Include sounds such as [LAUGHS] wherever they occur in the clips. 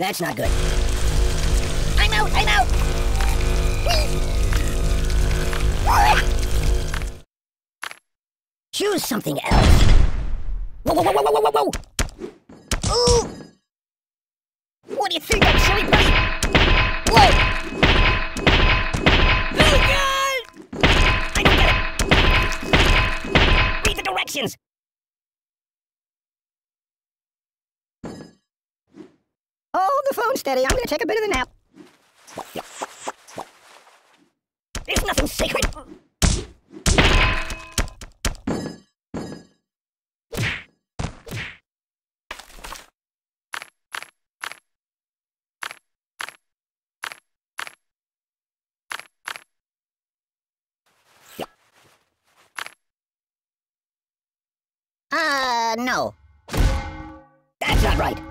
That's not good. I'm out! I'm out! Choose something else. Whoa, whoa, whoa, whoa, whoa, whoa, whoa! Ooh! What do you think, I'm silly putty? Whoa! Steady. I'm gonna take a bit of a nap. There's nothing sacred. Uh, no. That's not right.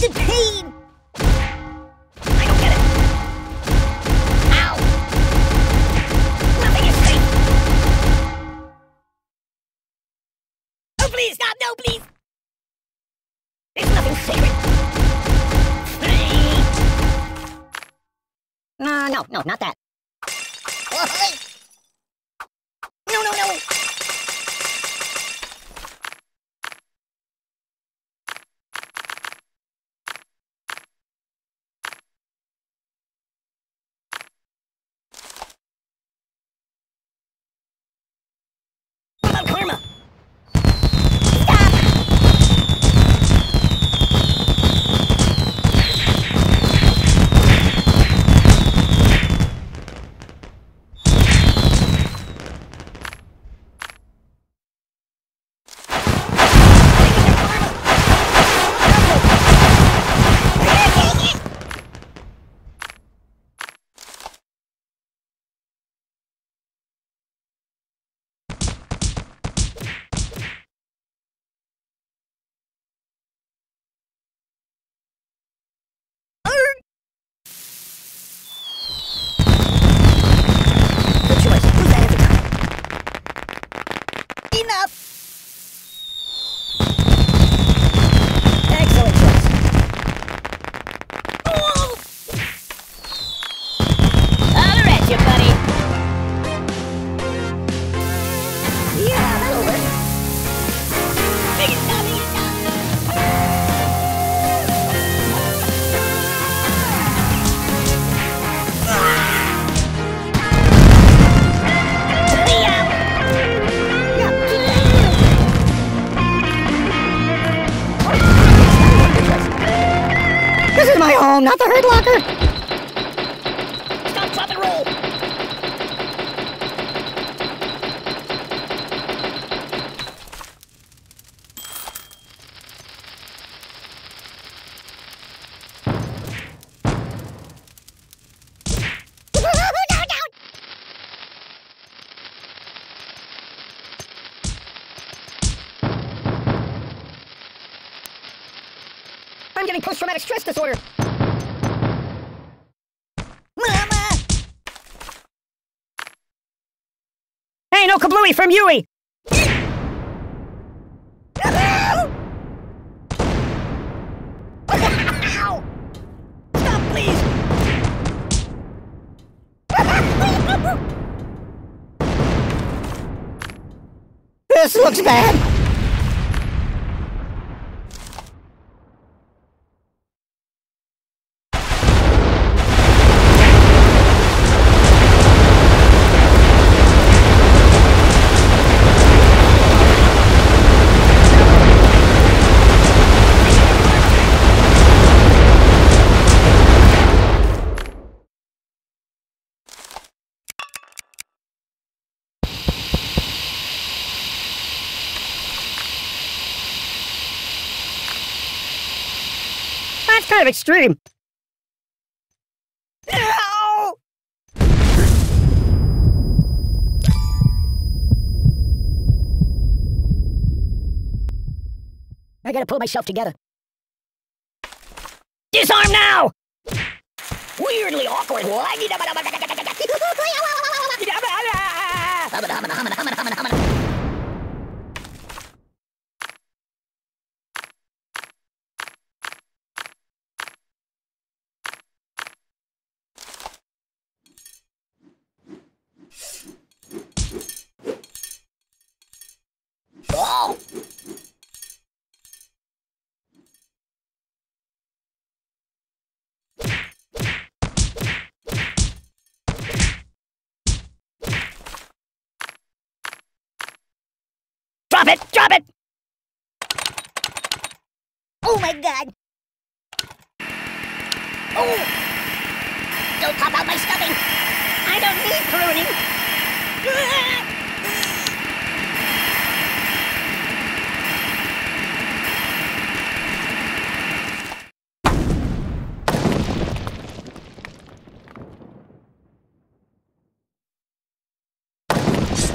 The pain! I don't get it. Ow! Nothing is safe. Oh, please, stop! No, please! There's nothing sacred. No, uh, no, no, not that. Post-traumatic stress disorder. Mama! Hey, no kablooey from Yui! Stop, please! this looks bad! That's kind of extreme. I gotta pull myself together. Disarm now! Weirdly awkward. [LAUGHS] it! Drop it! Oh my god! Oh! Don't pop out my stuffing! I don't need pruning!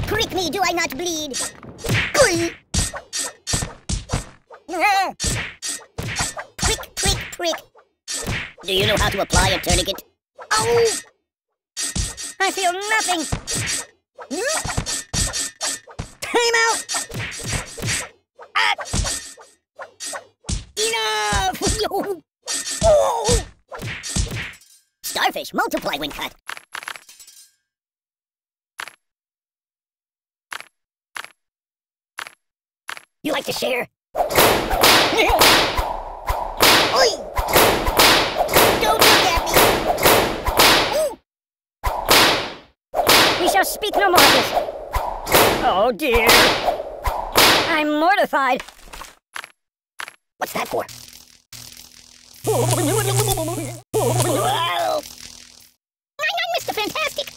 Prick me, do I not bleed? Prick, prick, prick. Do you know how to apply a tourniquet? Oh! I feel nothing. Time out! Ah! Enough! oh! [LAUGHS] Starfish multiply when cut. Like to share? Oi! Don't look at me! We shall speak no more of this. Oh dear. I'm mortified. What's that for? Wow. Mr. Fantastic.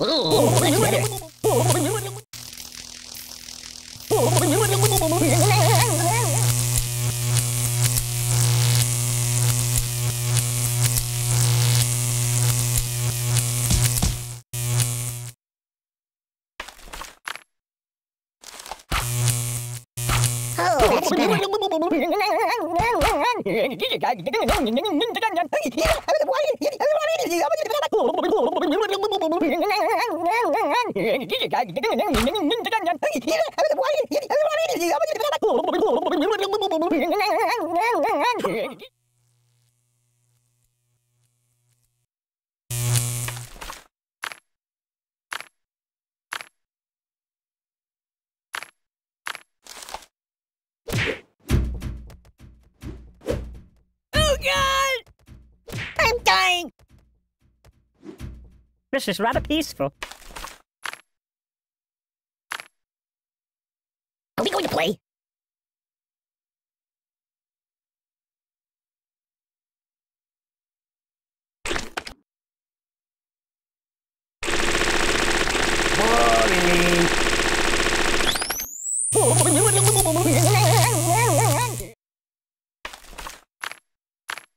Ooh, that's better. Oh, that's better. Oh god! Dying! This is rather peaceful. Are we going to play?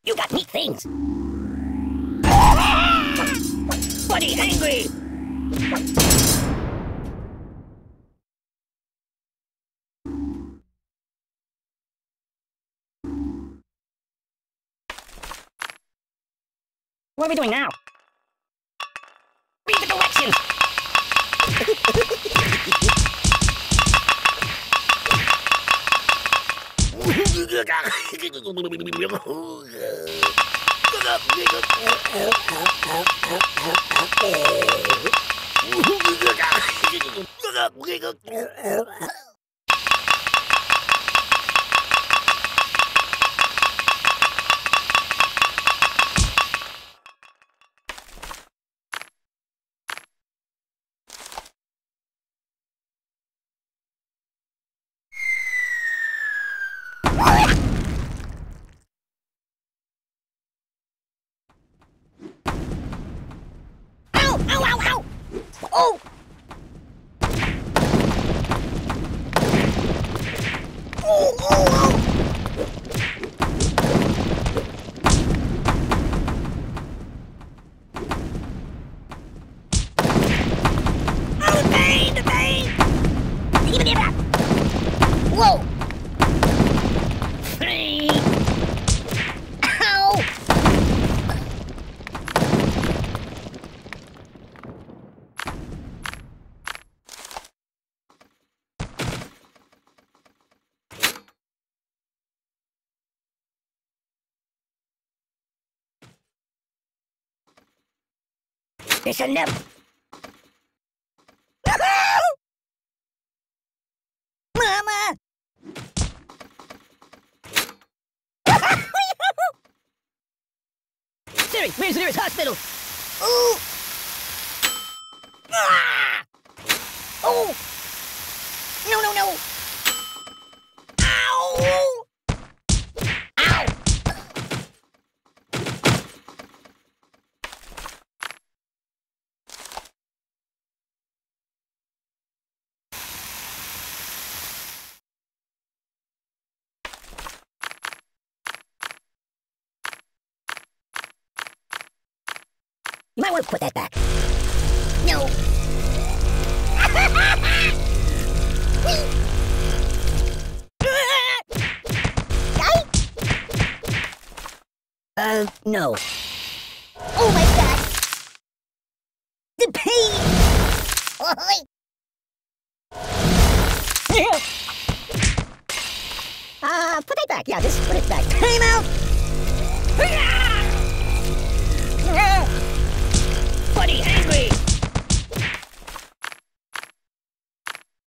You got neat things. Buddy angry. What are we doing now? Read the directions. [LAUGHS] Ow! [LAUGHS] Ow! Ow! Ow! Oh! Oh! Oh! Oh! Oh, the pain! The pain! Even if I... Whoa! Free! Ow! It's a nip. Mama! Siri, where's the nearest hospital? Ooh! Ah! Oh! No, no, no! Might want to put that back. No. [LAUGHS] uh, no. Oh my god! The pain! [LAUGHS] uh, put that back. Yeah, just put it back. Time out! [LAUGHS]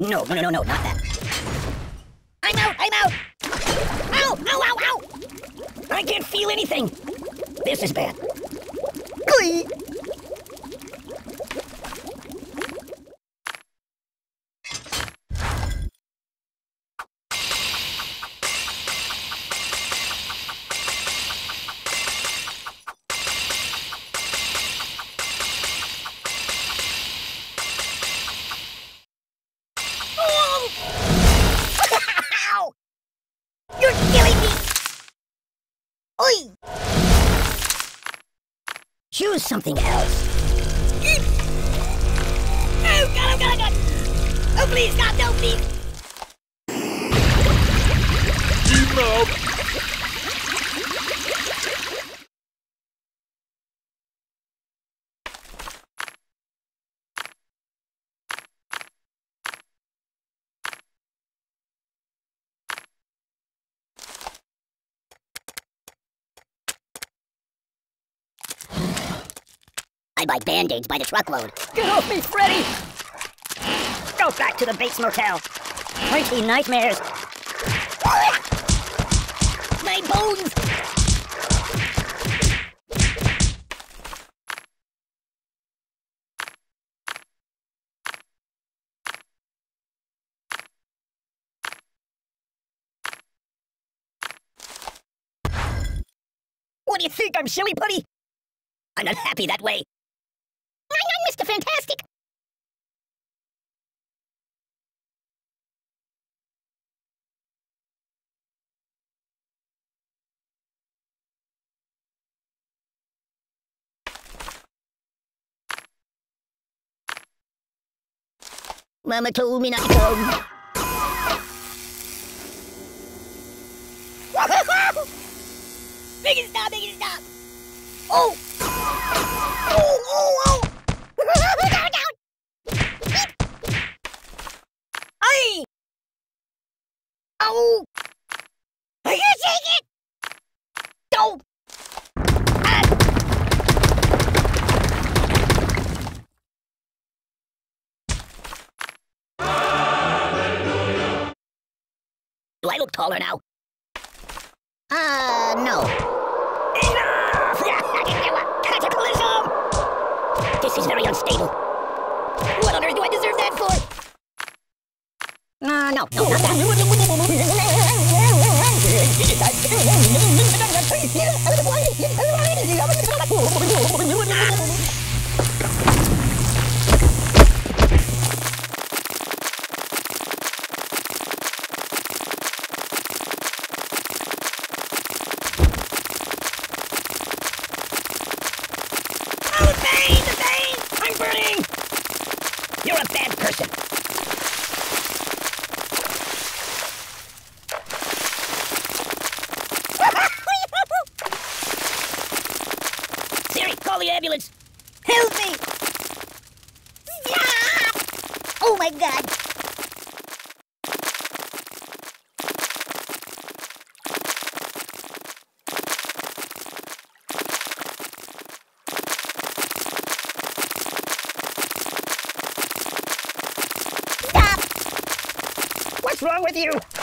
No, no, no, no, no, not that. I'm out, I'm out! Ow, ow, ow, ow! I can't feel anything! This is bad. Glee! You're killing me! Oi! Choose something else. Oh, God, oh, God, oh, God! Oh, please, God, no, please! I buy band-aids by the truckload. Get off me, Freddy! Go back to the Bates Motel. Mighty nightmares. My bones! What do you think? I'm silly putty? I'm not happy that way. Fantastic. Mama told me not to come. [LAUGHS] stop, make stop. Oh! Oh, oh, oh! Look taller now? Uh, no. Enough! Cataclysm! This is very unstable. What on earth do I deserve that for? Uh, no, no, not that. [LAUGHS] Oh, the pain! The pain! I'm burning! You're a bad person. Siri, call the ambulance. Help me! Oh my god! Stop! What's wrong with you?